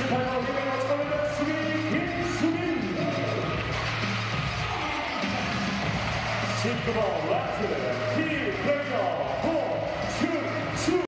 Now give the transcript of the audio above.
を務めた